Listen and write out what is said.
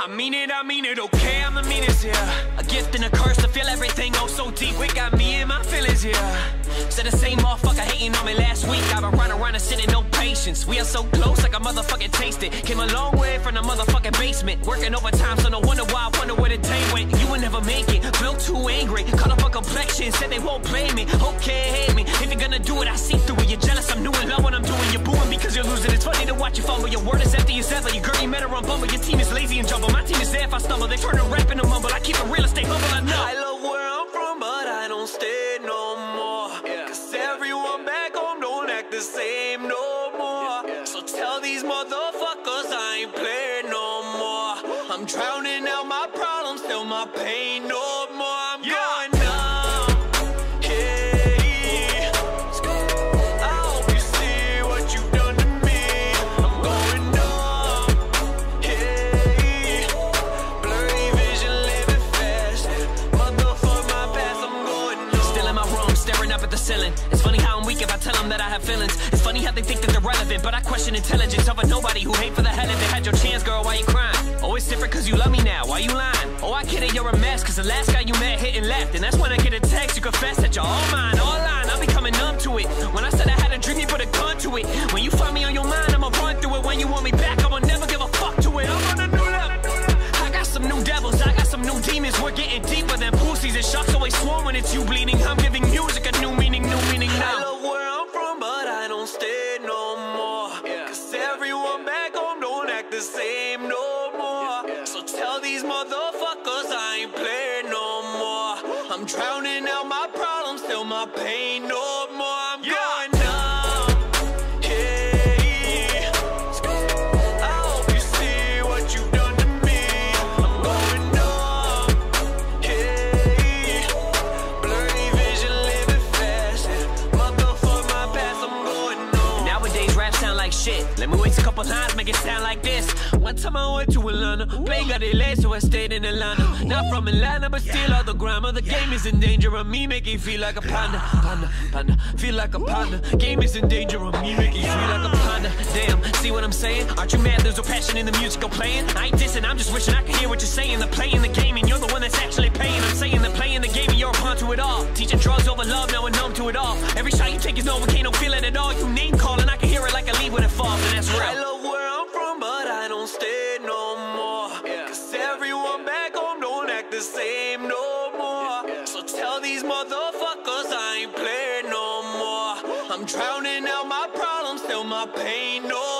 I mean it, I mean it, okay, I'm the meanest, yeah. A gift and a curse to feel everything oh so deep. It got me in my feelings, yeah. Said the same motherfucker hating on me last week. I've been running around and sitting, no patience. We are so close, like a motherfucking taste it. Came a long way from the motherfucking basement. Working overtime, so no wonder why I wonder where the day went. You will never make it, feel too angry. Caught up on complexion, said they won't blame me. Okay, hate me. If you're gonna do it, I see through you fumble. Your word is empty as ever. Your girl, you met her on Bumble. Your team is lazy and jumble. My team is there if I stumble. They turn to rap and a mumble. I keep it real estate humble. I know. I love where I'm from, but I don't stay no more. Cause everyone back home don't act the same no more. So tell these motherfuckers I ain't playing no more. I'm drowning out my problems, feel my pain no It's funny how I'm weak if I tell them that I have feelings. It's funny how they think that they're relevant, but I question intelligence over nobody who hate for the hell of it. Had your chance, girl, why you crying? Oh, it's different cause you love me now, why you lying? Oh, I get it, you're a mess, cause the last guy you met hit and left. And that's when I get a text, you confess that you're all mine, all line. I'm becoming numb to it. When I said I had a dream, you put a gun to it. When you find me on your mind, I'ma run through it. When you want me back, I'ma never give a fuck to it. I'm on a new level. I got some new devils, I got some new demons. We're getting deeper than pussies and sharks always swarm when it's you bleeding. I'm the same no more. So tell these motherfuckers I ain't playing no more. I'm drowning out my problems, feel my pain no more. I'm going numb. Yeah. I hope you see what you've done to me. I'm going numb. Yeah. Blurry vision, living fast. Motherfuck my past, I'm going numb. Nowadays rap sound like shit. Let me waste a couple lines, make it sound like this. One time I went to Atlanta, plane got delayed, so I stayed in Atlanta. Not from Atlanta, but still all the grammar. The game is in danger of me making feel like a panda, panda, panda. Feel like a panda. Game is in danger of me making feel like a panda. Damn, see what I'm saying? Aren't you mad? There's no passion in the music I'm playing. I ain't dissing, I'm just wishing I could hear what you're saying. They're playing the game, and you're the one that's actually paying. I'm saying they're playing the game, and you're a pawn to it all. Teaching drugs over love, now we're numb to it all. Every shot you take is Novocaine, don't feel it at all. You name calling, I can hear it like a leaf when it falls, and that's real. Tell these motherfuckers I ain't playing no more. I'm drowning out my problems, feel my pain no